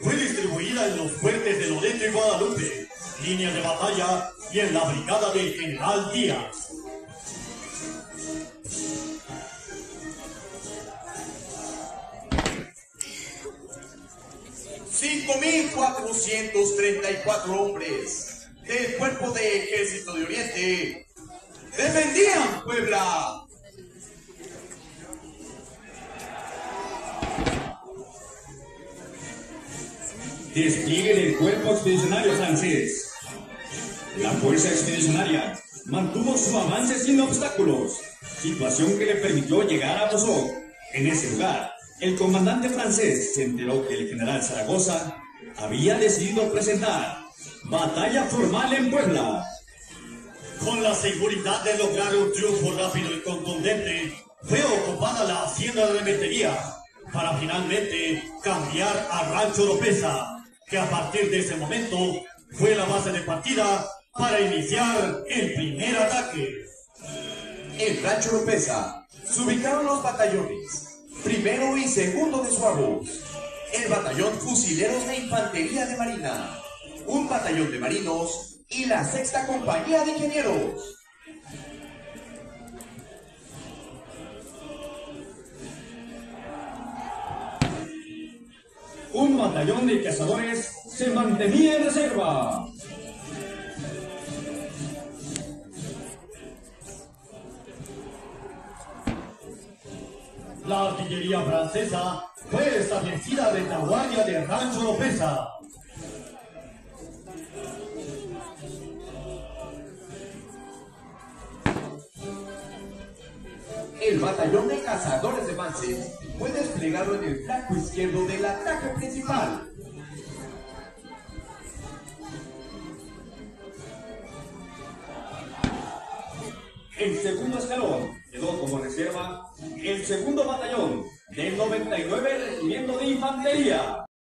fue distribuida en los fuertes de Loreto y Guadalupe, línea de batalla y en la brigada del general Díaz. Cinco mil cuatrocientos treinta y cuatro hombres del Cuerpo de Ejército de Oriente defendían Puebla. Despliegue del cuerpo expedicionario francés. La fuerza expedicionaria mantuvo su avance sin obstáculos, situación que le permitió llegar a Bosó. En ese lugar, el comandante francés se enteró que el general Zaragoza había decidido presentar batalla formal en Puebla. Con la seguridad de lograr un triunfo rápido y contundente, fue ocupada la hacienda de Remetería para finalmente cambiar a Rancho Lopeza, que a partir de ese momento fue la base de partida para iniciar el primer ataque. En Rancho Lopeza se ubicaron los batallones, primero y segundo de Suavos, el batallón Fusileros de Infantería de Marina, un batallón de marinos y la sexta compañía de ingenieros. Un batallón de cazadores se mantenía en reserva. La artillería francesa fue establecida de la guardia de Rancho Lopeza. El batallón de cazadores de Manses fue desplegado en el flanco izquierdo del ataque principal. El segundo escalón quedó como reserva el segundo batallón del 99 Regimiento de Infantería.